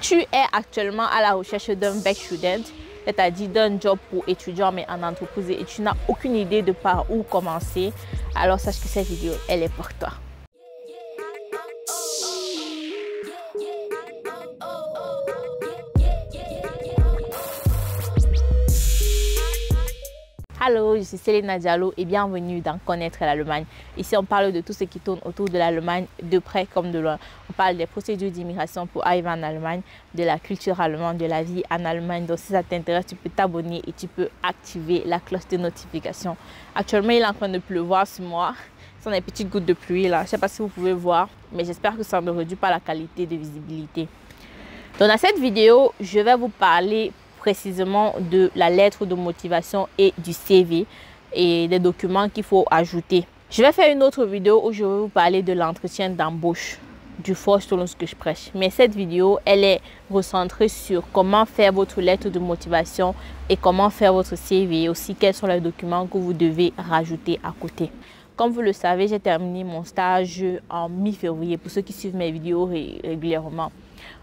tu es actuellement à la recherche d'un back student, c'est-à-dire d'un job pour étudiant mais en entreprise et tu n'as aucune idée de par où commencer, alors sache que cette vidéo, elle est pour toi. Hello, je suis Céline Diallo et bienvenue dans Connaître l'Allemagne. Ici, on parle de tout ce qui tourne autour de l'Allemagne, de près comme de loin. On parle des procédures d'immigration pour arriver en Allemagne, de la culture allemande, de la vie en Allemagne. Donc, si ça t'intéresse, tu peux t'abonner et tu peux activer la cloche de notification. Actuellement, il est en train de pleuvoir sur moi. Ce sont des petites gouttes de pluie là. Je ne sais pas si vous pouvez voir, mais j'espère que ça ne réduit pas la qualité de visibilité. Donc, dans cette vidéo, je vais vous parler précisément de la lettre de motivation et du CV et des documents qu'il faut ajouter. Je vais faire une autre vidéo où je vais vous parler de l'entretien d'embauche du force selon ce que je prêche. Mais cette vidéo, elle est recentrée sur comment faire votre lettre de motivation et comment faire votre CV et aussi quels sont les documents que vous devez rajouter à côté. Comme vous le savez, j'ai terminé mon stage en mi-février pour ceux qui suivent mes vidéos régulièrement.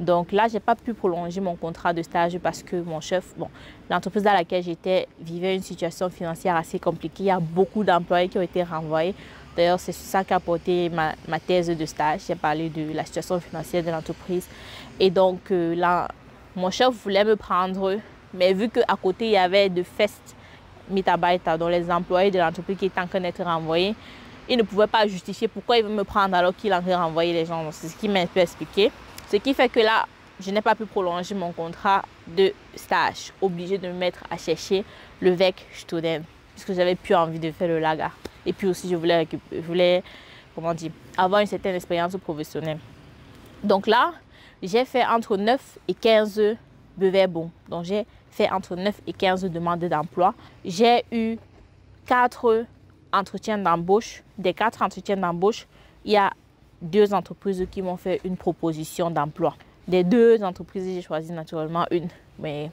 Donc là, je n'ai pas pu prolonger mon contrat de stage parce que mon chef, bon, l'entreprise dans laquelle j'étais vivait une situation financière assez compliquée. Il y a beaucoup d'employés qui ont été renvoyés. D'ailleurs, c'est ça qui a porté ma, thèse de stage. J'ai parlé de la situation financière de l'entreprise. Et donc euh, là, mon chef voulait me prendre, mais vu qu'à côté, il y avait de fest Mitarbeiter, dont les employés de l'entreprise qui étaient en train d'être renvoyés, il ne pouvait pas justifier pourquoi il veut me prendre alors qu'il a renvoyé les gens. C'est ce qui m'a un peu expliqué. Ce qui fait que là, je n'ai pas pu prolonger mon contrat de stage. Obligé de me mettre à chercher le VEC Student. Puisque j'avais plus envie de faire le laga. Et puis aussi, je voulais, comment dire, avoir une certaine expérience professionnelle. Donc là, j'ai fait entre 9 et 15 bon. Donc j'ai fait entre 9 et 15 demandes d'emploi. J'ai eu 4 entretiens d'embauche. Des 4 entretiens d'embauche, il y a deux entreprises qui m'ont fait une proposition d'emploi. Des deux entreprises, j'ai choisi naturellement une. Mais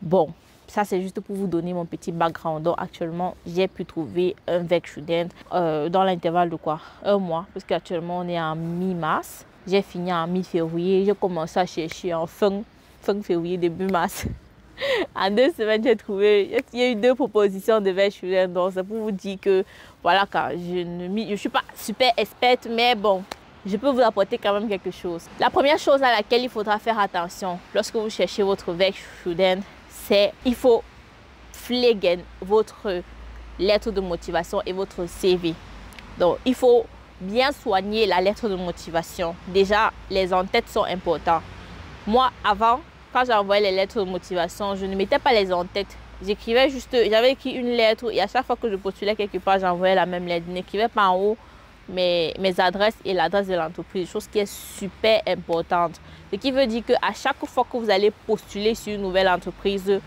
bon, ça c'est juste pour vous donner mon petit background. Donc actuellement, j'ai pu trouver un VEC student euh, dans l'intervalle de quoi? Un mois. Parce qu'actuellement, on est en mi-mars. J'ai fini en mi-février. J'ai commencé à chercher en fin, fin février, début mars. en deux semaines, j'ai trouvé, il y a eu deux propositions de VEC student. Donc c'est pour vous dire que voilà, car je ne suis pas super experte, mais bon, je peux vous apporter quand même quelque chose. La première chose à laquelle il faudra faire attention lorsque vous cherchez votre VEC student, c'est il faut fléguer votre lettre de motivation et votre CV. Donc, il faut bien soigner la lettre de motivation. Déjà, les en-têtes sont importants. Moi, avant, quand j'envoyais les lettres de motivation, je ne mettais pas les en-têtes J'écrivais juste, j'avais écrit une lettre et à chaque fois que je postulais quelque part, j'envoyais la même lettre. Je n'écrivais pas en haut mes, mes adresses et l'adresse de l'entreprise, chose qui est super importante. Ce qui veut dire qu'à chaque fois que vous allez postuler sur une nouvelle entreprise,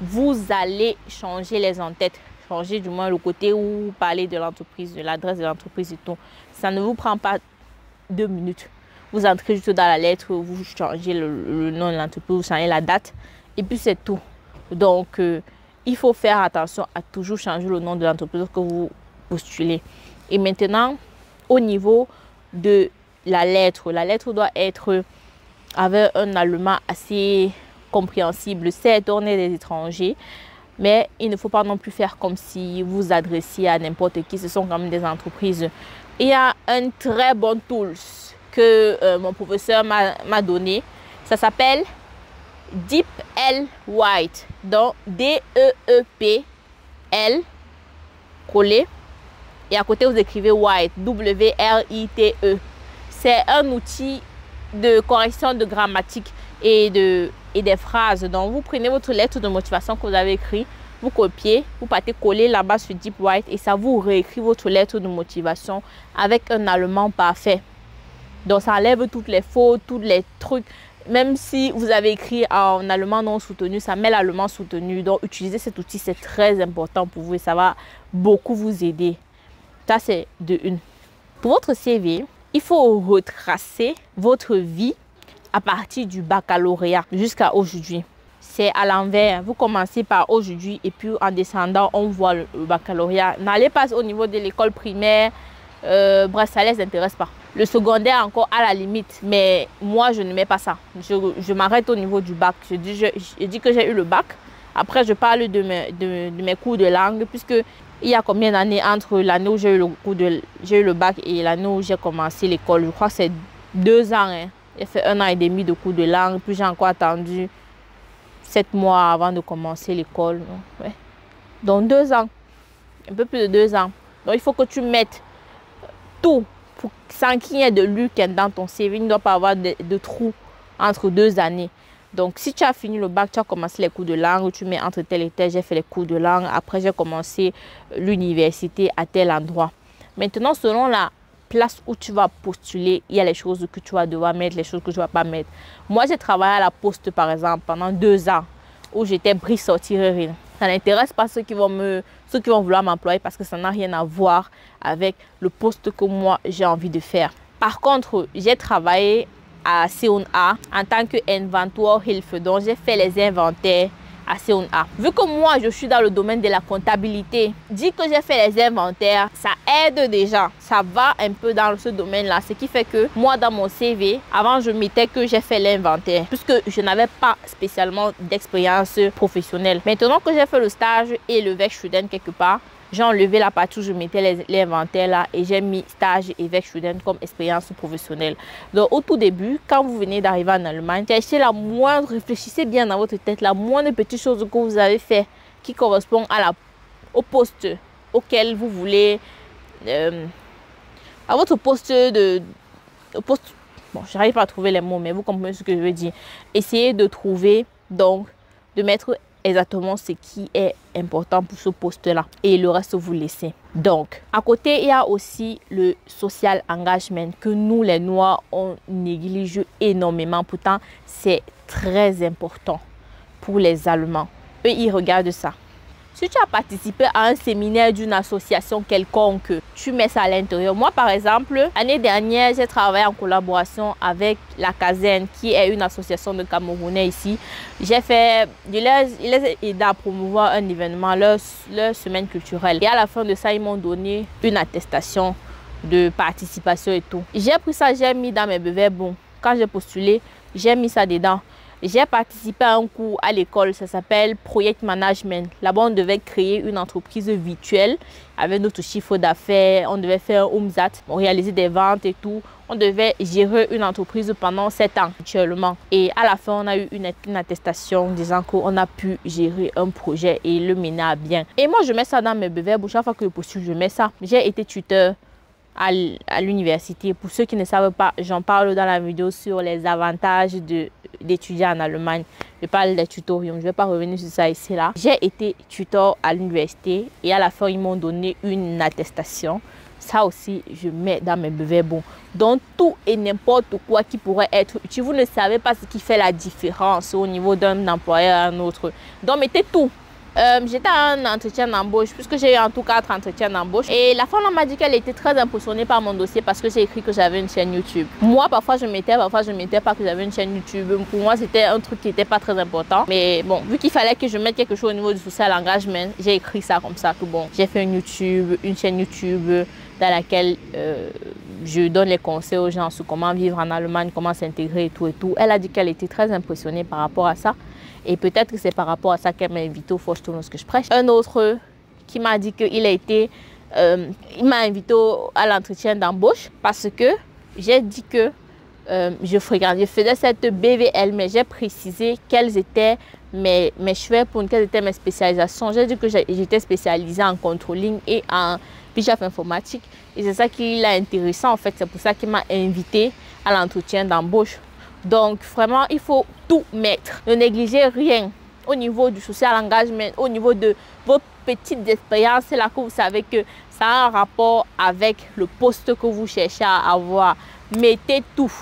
vous allez changer les en-têtes, changer du moins le côté où vous parlez de l'entreprise, de l'adresse de l'entreprise et tout. Ça ne vous prend pas deux minutes. Vous entrez juste dans la lettre, vous changez le, nom de l'entreprise, vous changez la date et puis c'est tout. Donc, euh, il faut faire attention à toujours changer le nom de l'entreprise que vous postulez. Et maintenant, au niveau de la lettre, la lettre doit être avec un allemand assez compréhensible. C'est on des étrangers, mais il ne faut pas non plus faire comme si vous adressiez à n'importe qui. Ce sont quand même des entreprises. Il y a un très bon tool que euh, mon professeur m'a donné. Ça s'appelle Deep L White. Donc D-E-E-P-L collé. Et à côté, vous écrivez White. W-R-I-T-E. C'est un outil de correction de grammatique et, de, et des phrases. Donc, vous prenez votre lettre de motivation que vous avez écrite, vous copiez, vous partez coller là-bas sur Deep White et ça vous réécrit votre lettre de motivation avec un allemand parfait. Donc, ça enlève toutes les fautes, tous les trucs même si vous avez écrit en allemand non soutenu, ça met l'allemand soutenu. Donc, utiliser cet outil, c'est très important pour vous et ça va beaucoup vous aider. Ça, c'est de une. Pour votre CV, il faut retracer votre vie à partir du baccalauréat jusqu'à aujourd'hui. C'est à l'envers. Vous commencez par aujourd'hui et puis en descendant, on voit le, baccalauréat. N'allez pas au niveau de l'école primaire. Euh, bref, ça ne les intéresse pas. Le secondaire encore à la limite, mais moi je ne mets pas ça. Je, m'arrête au niveau du bac. Je dis, que j'ai eu le bac. Après, je parle de mes, cours de langue, puisque il y a combien d'années entre l'année où j'ai eu le bac et l'année où j'ai commencé l'école? Je crois que c'est deux ans. Hein. J'ai fait un an et demi de cours de langue, puis j'ai encore attendu sept mois avant de commencer l'école. Donc deux ans, un peu plus de deux ans. Donc il faut que tu mettes tout pour, sans qu'il y ait de luc dans ton CV. Il ne doit pas avoir de, de trous entre deux années. Donc, si tu as fini le bac, tu as commencé les cours de langue, tu mets entre tel et tel, j'ai fait les cours de langue. Après, j'ai commencé l'université à tel endroit. Maintenant, selon la place où tu vas postuler, il y a les choses que tu vas devoir mettre, les choses que tu ne vas pas mettre. Moi, j'ai travaillé à la poste, par exemple, pendant deux ans, où j'étais brise rien. Ça n'intéresse pas ceux qui vont me, ceux qui vont vouloir m'employer parce que ça n'a rien à voir avec le poste que moi j'ai envie de faire. Par contre, j'ai travaillé à A en tant qu'inventoire Hilfe. Donc, j'ai fait les inventaires à. Vu que moi, je suis dans le domaine de la comptabilité, dit que j'ai fait les inventaires, ça aide déjà. Ça va un peu dans ce domaine-là. Ce qui fait que moi, dans mon CV, avant, je mettais que j'ai fait l'inventaire, puisque je n'avais pas spécialement d'expérience professionnelle. Maintenant que j'ai fait le stage et le VEC student quelque part, j'ai enlevé la partie où je mettais l'inventaire là et j'ai mis stage avec student comme expérience professionnelle. Donc au tout début, quand vous venez d'arriver en Allemagne, cherchez la moindre, réfléchissez bien dans votre tête, la moindre petite chose que vous avez fait qui correspond à la, au poste auquel vous voulez, euh, à votre poste de, poste, bon, j'arrive pas à trouver les mots, mais vous comprenez ce que je veux dire. Essayez de trouver, donc, de mettre exactement ce qui est important pour ce poste-là. Et le reste, vous laissez. Donc, à côté, il y a aussi le social engagement que nous, les Noirs, on néglige énormément. Pourtant, c'est très important pour les Allemands. Eux, ils regardent ça. Si tu as participé à un séminaire d'une association quelconque, tu mets ça à l'intérieur. Moi, par exemple, l'année dernière, j'ai travaillé en collaboration avec la Caserne, qui est une association de Camerounais ici. J'ai fait, je les, ai aidé à promouvoir un événement, leur, semaine culturelle. Et à la fin de ça, ils m'ont donné une attestation de participation et tout. J'ai pris ça, j'ai mis dans mes bébés. Bon, quand j'ai postulé, j'ai mis ça dedans. J'ai participé à un cours à l'école, ça s'appelle Project Management. Là-bas, on devait créer une entreprise virtuelle avec notre chiffre d'affaires. On devait faire un HomeZat, on réalisait des ventes et tout. On devait gérer une entreprise pendant 7 ans actuellement. Et à la fin, on a eu une, attestation disant qu'on a pu gérer un projet et le mener à bien. Et moi, je mets ça dans mes bébés. Chaque fois que je postule, je mets ça. J'ai été tuteur à l'université. Pour ceux qui ne savent pas, j'en parle dans la vidéo sur les avantages d'étudier en Allemagne. Je parle des tutoriels, je ne vais pas revenir sur ça ici là. J'ai été tuteur à l'université et à la fin ils m'ont donné une attestation. Ça aussi, je mets dans mes brevets bons. Donc tout et n'importe quoi qui pourrait être utile. Vous ne savez pas ce qui fait la différence au niveau d'un employeur à un autre. Donc mettez tout. Euh, j'étais à un entretien d'embauche, puisque j'ai eu en tout quatre entretiens d'embauche. Et la femme m'a dit qu'elle était très impressionnée par mon dossier parce que j'ai écrit que j'avais une chaîne YouTube. Moi, parfois, je mettais, parfois, je mettais pas que j'avais une chaîne YouTube. Pour moi, c'était un truc qui n'était pas très important. Mais bon, vu qu'il fallait que je mette quelque chose au niveau du social engagement, j'ai écrit ça comme ça. Que bon, j'ai fait une YouTube, une chaîne YouTube dans laquelle euh, je donne les conseils aux gens sur comment vivre en Allemagne, comment s'intégrer et tout et tout. Elle a dit qu'elle était très impressionnée par rapport à ça. Et peut-être que c'est par rapport à ça qu'elle m'a invité au ce que je prêche. Un autre qui m'a dit qu'il a été, euh, il m'a invité à l'entretien d'embauche parce que j'ai dit que euh, je, je faisais cette BVL, mais j'ai précisé quelles étaient mes, mes choix pour quelles étaient mes spécialisations. J'ai dit que j'étais spécialisée en controlling et en chef informatique. Et c'est ça qui l'a intéressant en fait. C'est pour ça qu'il m'a invité à l'entretien d'embauche. Donc vraiment, il faut tout mettre. Ne négligez rien au niveau du social engagement, au niveau de vos petites expériences. C'est là que vous savez que ça a un rapport avec le poste que vous cherchez à avoir. Mettez tout.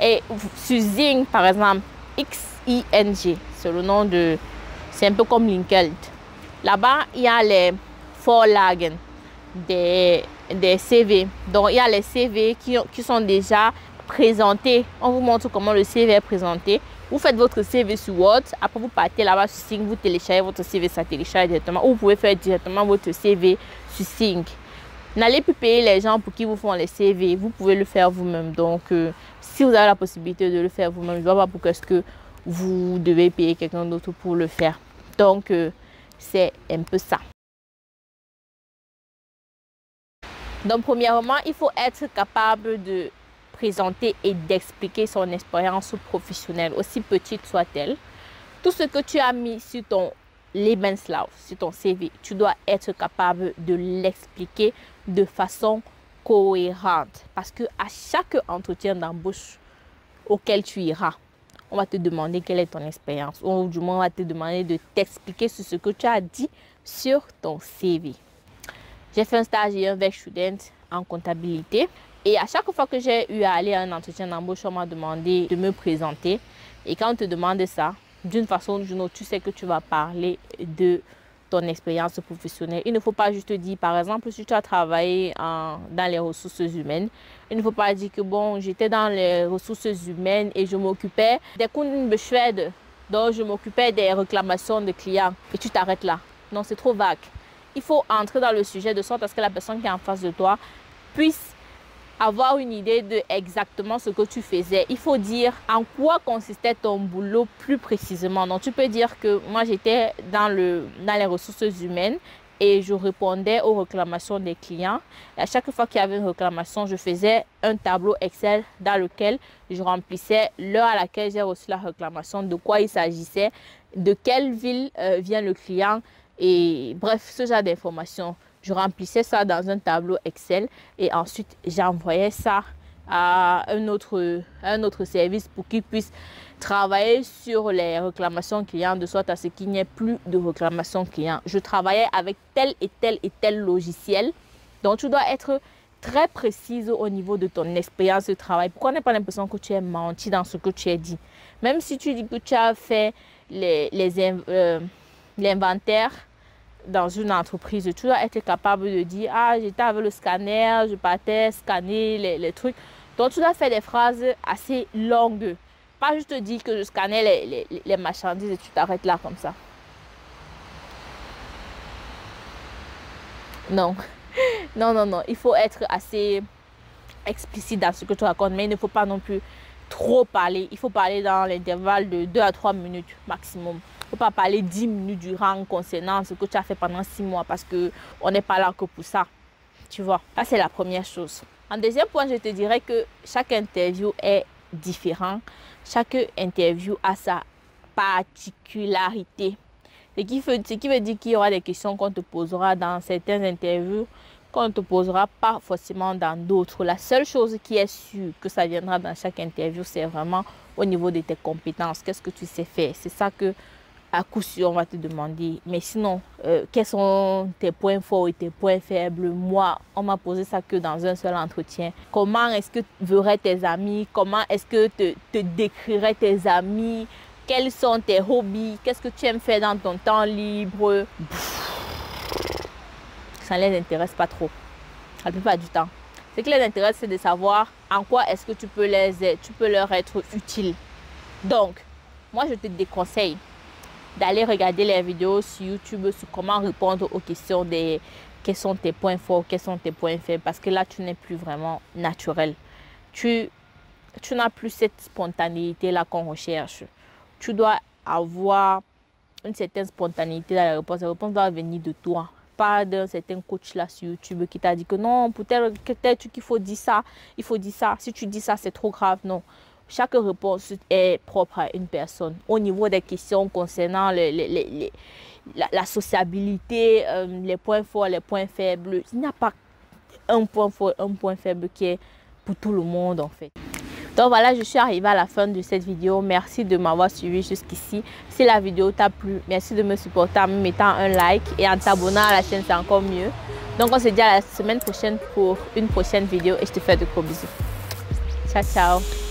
Et sur par exemple, X-I-N-G, c'est le nom de... C'est un peu comme LinkedIn. Là-bas, il y a les Vorlagen des, CV. Donc, il y a les CV qui, qui sont déjà présenter. On vous montre comment le CV est présenté. Vous faites votre CV sur Word. Après, vous partez là-bas sur Sync. Vous téléchargez votre CV, ça télécharge directement. Ou vous pouvez faire directement votre CV sur Sync. N'allez plus payer les gens pour qui vous font les CV. Vous pouvez le faire vous-même. Donc, euh, si vous avez la possibilité de le faire vous-même, je ne vois pas pourquoi est-ce que vous devez payer quelqu'un d'autre pour le faire. Donc, euh, c'est un peu ça. Donc, premièrement, il faut être capable de présenter et d'expliquer son expérience professionnelle, aussi petite soit-elle. Tout ce que tu as mis sur ton Lebenslauf, sur ton CV, tu dois être capable de l'expliquer de façon cohérente. Parce que à chaque entretien d'embauche auquel tu iras, on va te demander quelle est ton expérience. Ou du moins, on va te demander de t'expliquer ce que tu as dit sur ton CV. J'ai fait un stage et un student en comptabilité. Et à chaque fois que j'ai eu à aller à un entretien d'embauche, on m'a demandé de me présenter. Et quand on te demande ça, d'une façon ou d'une autre, tu sais que tu vas parler de ton expérience professionnelle. Il ne faut pas juste dire, par exemple, si tu as travaillé dans les ressources humaines, il ne faut pas dire que bon, j'étais dans les ressources humaines et je m'occupais des Kundenbeschwerde, donc je m'occupais des réclamations de clients et tu t'arrêtes là. Non, c'est trop vague. Il faut entrer dans le sujet de sorte à ce que la personne qui est en face de toi puisse avoir une idée de exactement ce que tu faisais. Il faut dire en quoi consistait ton boulot plus précisément. Donc tu peux dire que moi j'étais dans, le, dans les ressources humaines et je répondais aux réclamations des clients. à chaque fois qu'il y avait une réclamation, je faisais un tableau Excel dans lequel je remplissais l'heure à laquelle j'ai reçu la réclamation, de quoi il s'agissait, de quelle ville euh, vient le client et bref, ce genre d'informations. Je remplissais ça dans un tableau Excel et ensuite j'envoyais ça à un autre, un autre service pour qu'il puisse travailler sur les réclamations clients de sorte à ce qu'il n'y ait plus de réclamations clients. Je travaillais avec tel et tel et tel logiciel. Donc tu dois être très précise au niveau de ton expérience de travail. Pourquoi on n'a pas l'impression que tu es menti dans ce que tu as dit? Même si tu dis que tu as fait euh, l'inventaire dans une entreprise, tu dois être capable de dire Ah, j'étais avec le scanner, je partais scanner les, trucs. Donc, tu dois faire des phrases assez longues. Pas juste dire que je scannais les, les marchandises et tu t'arrêtes là comme ça. Non. Non, non, non. Il faut être assez explicite dans ce que tu racontes, mais il ne faut pas non plus trop parler. Il faut parler dans l'intervalle de 2 à 3 minutes maximum pas parler 10 minutes durant concernant ce que tu as fait pendant 6 mois parce qu'on n'est pas là que pour ça. Tu vois, ça c'est la première chose. En deuxième point, je te dirais que chaque interview est différent. Chaque interview a sa particularité. Ce qui veut, ce qui veut dire qu'il y aura des questions qu'on te posera dans certaines interviews qu'on ne te posera pas forcément dans d'autres. La seule chose qui est sûre que ça viendra dans chaque interview, c'est vraiment au niveau de tes compétences. Qu'est-ce que tu sais faire? C'est ça que à coup sûr, on va te demander, mais sinon, euh, quels sont tes points forts et tes points faibles? Moi, on m'a posé ça que dans un seul entretien. Comment est-ce que verrais tes amis? Comment est-ce que te, te décrirais tes amis? Quels sont tes hobbies? Qu'est-ce que tu aimes faire dans ton temps libre? Ça ne les intéresse pas trop, la plupart du temps. Ce qui les intéresse, c'est de savoir en quoi est-ce que tu peux, les, tu peux leur être utile. Donc, moi, je te déconseille d'aller regarder les vidéos sur YouTube sur comment répondre aux questions des quels sont tes points forts, quels sont tes points faibles, parce que là, tu n'es plus vraiment naturel. Tu, tu n'as plus cette spontanéité-là qu'on recherche. Tu dois avoir une certaine spontanéité dans la réponse. La réponse doit venir de toi, pas d'un certain coach là sur YouTube qui t'a dit que non, peut-être qu'il faut dire ça, il faut dire ça. Si tu dis ça, c'est trop grave. Non. Chaque réponse est propre à une personne. Au niveau des questions concernant la, sociabilité, euh, les points forts, les points faibles, il n'y a pas un point fort, un point faible qui est pour tout le monde en fait. Donc voilà, je suis arrivée à la fin de cette vidéo. Merci de m'avoir suivi jusqu'ici. Si la vidéo t'a plu, merci de me supporter en me mettant un like et en t'abonnant à la chaîne, c'est encore mieux. Donc on se dit à la semaine prochaine pour une prochaine vidéo et je te fais de gros bisous. Ciao, ciao.